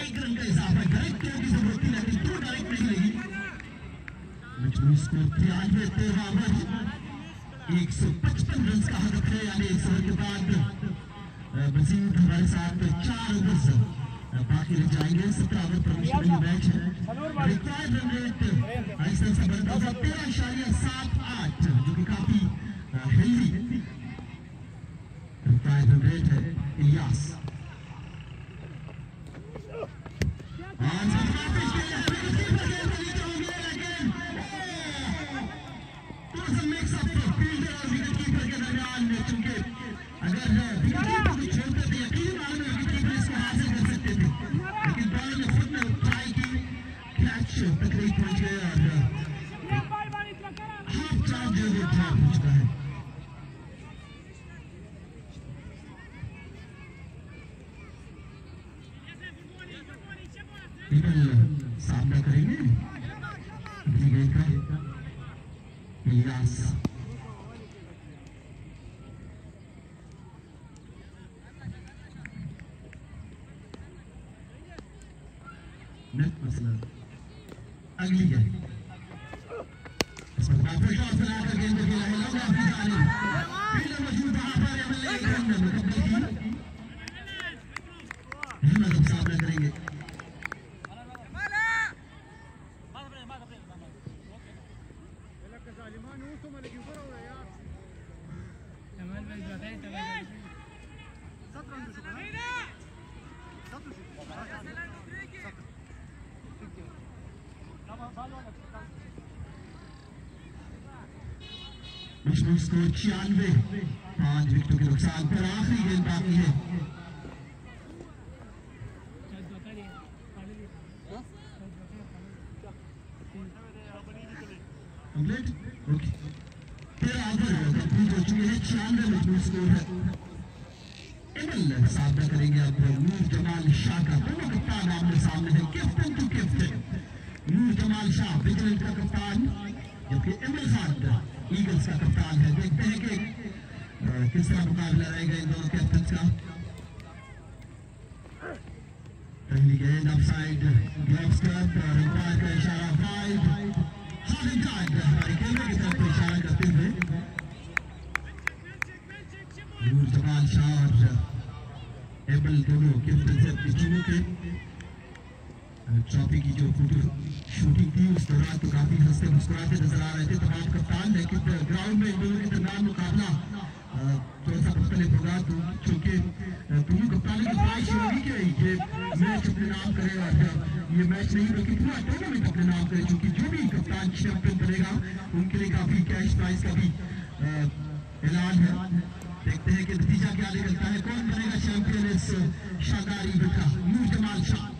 एक रन का इजाफा डायरेक्ट की ज़रूरत थी, लेकिन थ्रो डायरेक्ट नहीं लगी मजबूर स्कोर तिरानवे तेरह ओवर एक सौ पचपन रन का हदफ है, यानी इस ओवर के बाद मजीद हमारे साथ चार ओवर्स रह जाएँगे सत्रह ओवर पर मुश्किल मैच है रिकॉर्ड रन रेट आहिस्ता बढ़ता तेरह इशारिया सात आठ जो कि काफ़ी हेल्दी रिक्वायर्ड रन रेट है इलियास और इलियास नेक्स्ट मसला अगली गेंद इसमें काफ़ी शॉट बनाकर गेंद को खेला है लंबा अपनी जानिब फील्डर मौजूद वहाँ पर अमल एक रन मुकम्मल की हिम्मत अब सामना करेंगे जमाल भाई बताए तमाम विष्णु स्कोर छियानवे पाँच विकेटों के नुकसान पर आखिरी गेंद बाकी है चल बता दिया पाले दिया कंप्लीट ओके तेरह ओवर कंप्लीट हो चुके हैं छियानवे मज़बूत स्कोर है इमल सामना करेंगे अब नूर जमाल शाह का दोनों कप्तान आमने सामने है captain to captain Noor Jamal Shah Vigilant का कप्तान जबकि इमल खान का है देखते हैं कि तरह मुकाबला रहेगा इन दोनों कैप्टन का? पहली गेंद ऑफ़ ग्लव्स और अंपायर का इशारा वाइड हॉलिंग टाइड हमारे कैमरे की तरफ़ इशारा करते हुए। जमाल शाह और एबल दोनों कैप्टन से अपनी टीमों के ट्रॉफी की जो फ़ोटो शूटिंग थी, उस दौरान तो काफ़ी हँसते मुस्कुराते नज़र आ रहे थे। तमाम कप्तान लेकिन ग्राउंड में इन दोनों के दरमियान मुकाबला थोड़ा सा मुख्तलिफ़ होगा तो क्योंकि दोनों कप्तानों की ख्वाहिश होगी कि ये मैच अपने नाम करे और ये मैच नहीं, बल्कि पूरा टूर्नामेंट अपने नाम करे क्योंकि जो भी कप्तान चैंपियन बनेगा, उनके लिए काफ़ी कैश प्राइज का भी ऐलान है। देखते हैं कि नतीजा क्या निकलता है। कौन बनेगा चैंपियन इस इवेंट का नूर जमाल शाह?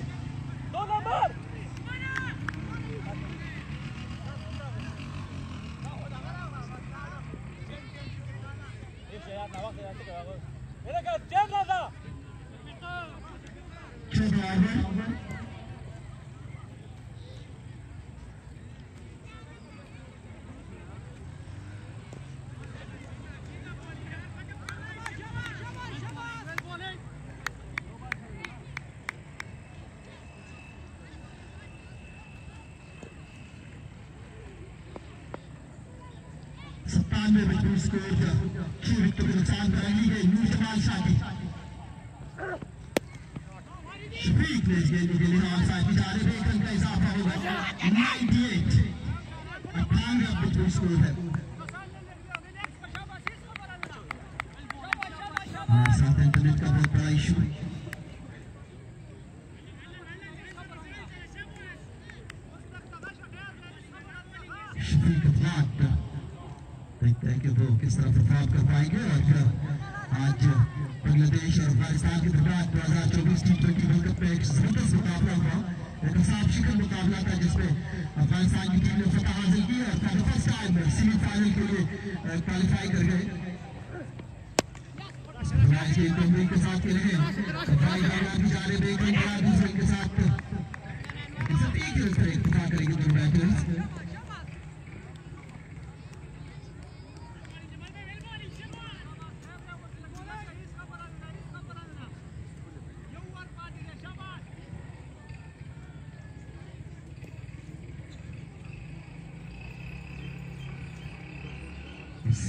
सत्तानवे विकेट स्कोर छह विकेट के नुकसान पर ली गई नूर जमाल शादी की शफीक ने गेंद के लिए ऑन साइड जा रहे एक रन का इजाफा होगा 98 अट्ठानवे अब स्कोर है। दो हज़ार चौबीस टी ट्वेंटी वर्ल्ड कप में एक ज़बरदस्त मुकाबला हुआ एक साफ़ का मुकाबला था जिसमें अफ़गानिस्तान की टीम ने फतह हासिल की और फॉर फ़र्स्ट टाइम सेमीफाइनल के लिए क्वालिफाई कर गए के साथ खेले हैं भाई बाबा भी जा रहे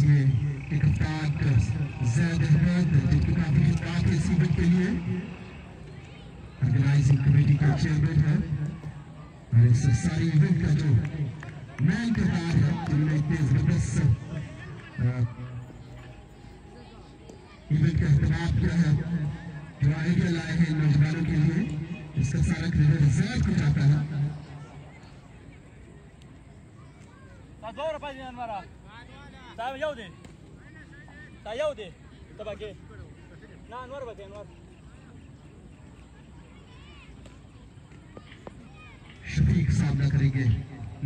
इसमें के कप्तान जैद अहमद जो कि काफ़ी खिताब है के लिए। ऑर्गेनाइजिंग कमेटी का चेयरमैन है, और इस सारी इवेंट का जो मैन किरदार है जिन्होंने इतने ज़बरदस्त इवेंट का अहतमाम किया है। जो आइडिया लाए हैं नौजवानों के लिए, इसका सारा क्रेडिट जैद को जाता है। Mara. Tayo yaw din. Tayo din. Tabage. Na anwar ba anwar. Shafiq सामना करेंगे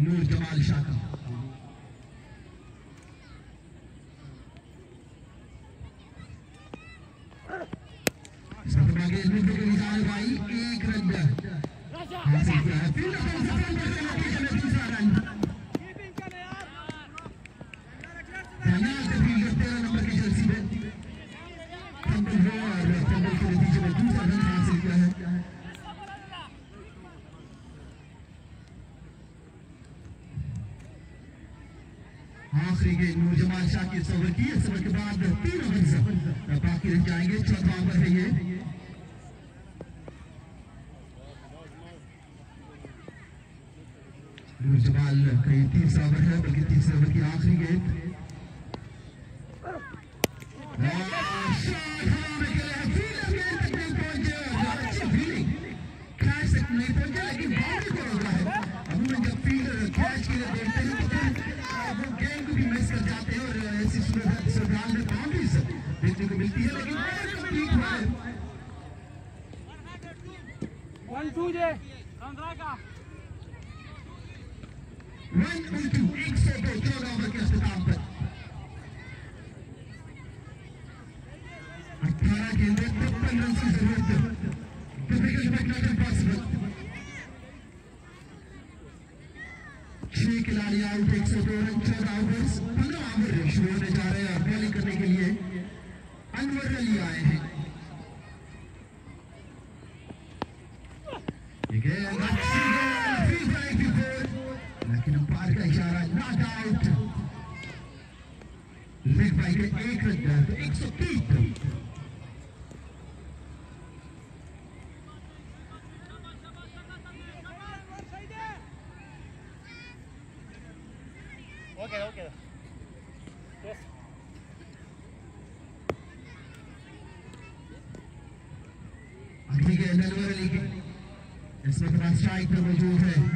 नूर जमाल शाह का भाई एक रन हासिल किया है फील्डर को सफल करके नतीजे में दूसरा रन धन्यवाद से फील्डर तेरह नंबर की जर्सी में फंबल हुआ और फंबल के नतीजे में दूसरा रन हासिल किया है आखिरी गेंद नूर जमाल शाह की इस ओवर की इस ओवर के बाद तीन ओवर बाकी रह जाएँगे चौथा ओवर है ये। नूर कहीं तीसरा ओवर है, बल्कि तीसरे ओवर की आखिरी गेंद। एक सौ रन चौदह ओवर्स पंद्रह ओवर शुरू जा रहे हैं और बॉलिंग करने के लिए अनवर अली आए हैं लेकिन अंपायर का इशारा नॉट आउट लेग एक रन एक सौ तीस स्ट्राइक पे मौजूद है।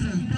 Listen.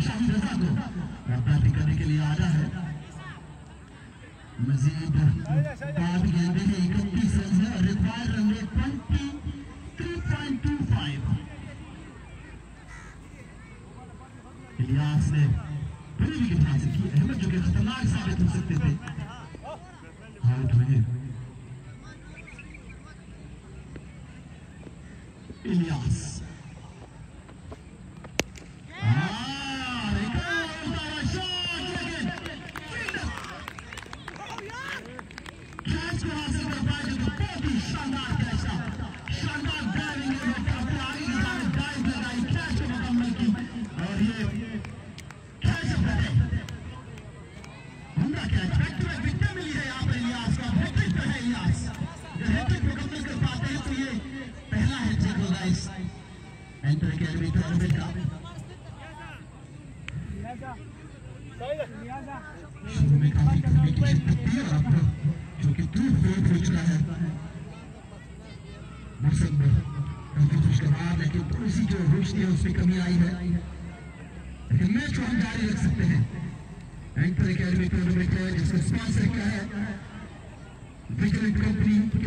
विशाल मिश्रा को बैटिंग करने के लिए आना है। मजीद पाँच गेंदे हैं, इकतीस रन है और required run rate twenty three point two five Ilyas ने बड़ी विकेट हासिल की, अहमद जो कि खतरनाक साबित हो सकते थे।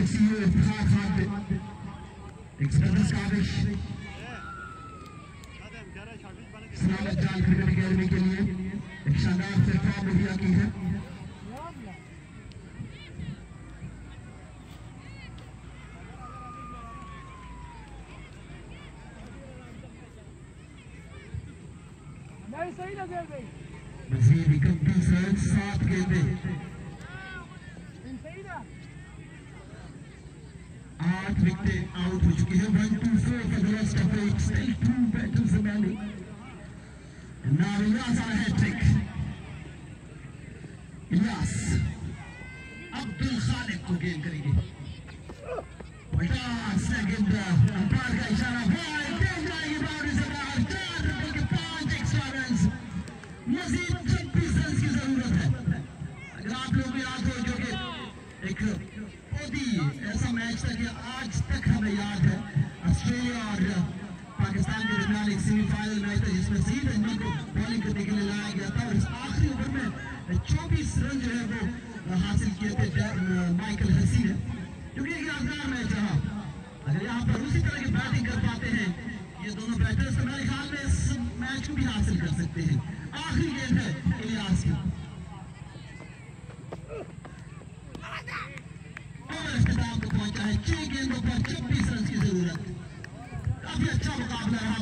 Thank CEO of Clark Harbit. Express Kavish. सलामत जाल क्रिकेट अकेडमी के लिए एक शानदार प्लेटफॉर्म मुहैया की है मजीद इकतीस रन सात गेंदें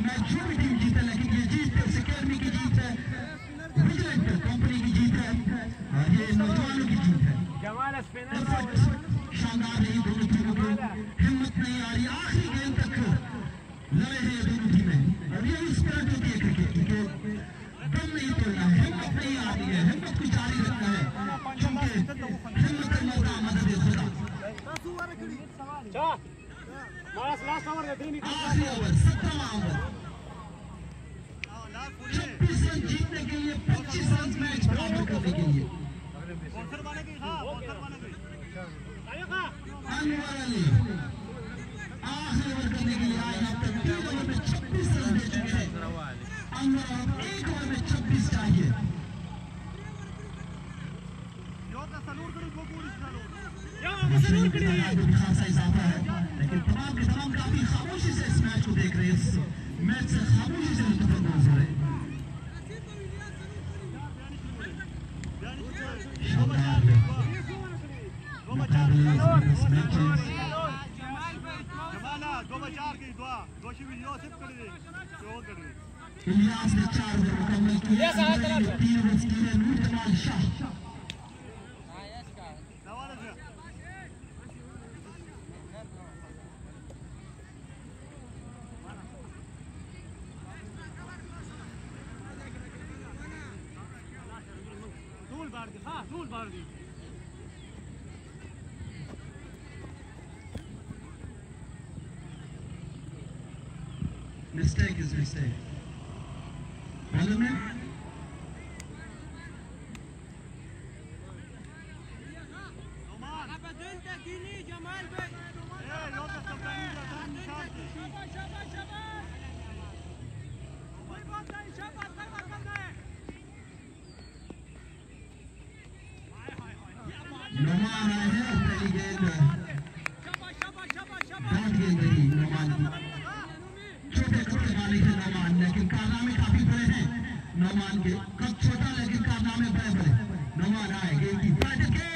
मैच जो भी टीम जीते लेकिन ये जीत इस अकेडमी की जीत है विजिलेंट कंपनी की जीत है ये नौजवानों की जीत है शानदार रही दोनों टीमों को हिम्मत नहीं आ रही आखिरी गेंद तक लड़े हैं ये दोनों टीमें और यही स्पिरिट चुकी। है क्रिकेट की दम नहीं तोड़ना है हिम्मत नहीं आ रही है हिम्मत को जारी रखना है क्योंकि हिम्मत मरदा मदद खुदा Malas last over the three meters. Second round. छब्बीस रन जीतने के लिए पच्चीस रन मैच बराबर करने के लिए। आने वाली आखिरी ओवर करने के लिए आए आप तक तीन ओवर में छब्बीस रन दे चुके हैं। अंदर आप एक ओवर में छब्बीस चाहिए। खासा इजाफा है लेकिन तमाम के तमाम काफ़ी खामोशी से इस मैच को देख रहे हैं इस मैच से खामोशी से लुत्फानंदोज हो रहे हैं चार मुकम्मल किए Mistake is mistake. Follow me? No, no, होंगे कब छोटा लेकिन कारनामे बड़े बड़े नवा राय गेंदी फ्रेंड्स के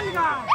빨리 가.